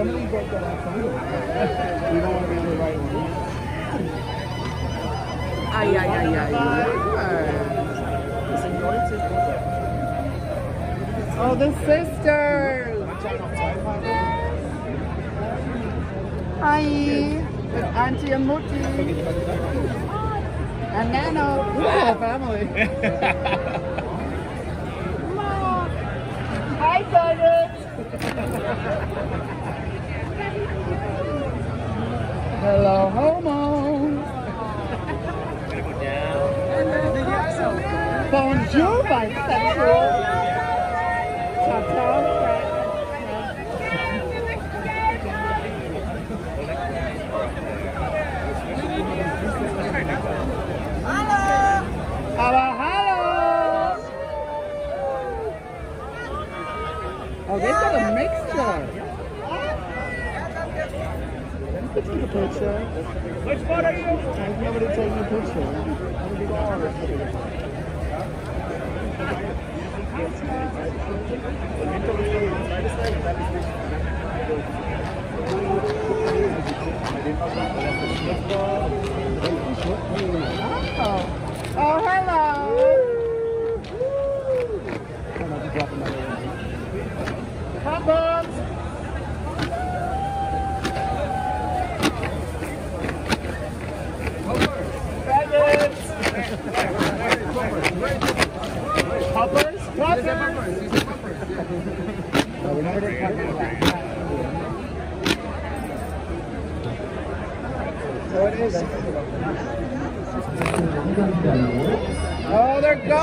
You don't want to be on the right one. Ay, ay, ay, ay, ay. Oh, the sisters. Hi. With Auntie and Mutti. And Nano. Look at the family. Hi, Bernard. Hello, homo. Bonjour, bisexual. Hello. Oh, they've got a mixture. Take a picture. Which are you? Nobody taking a picture. Oh, oh hello. Come on. Oh, they're gone.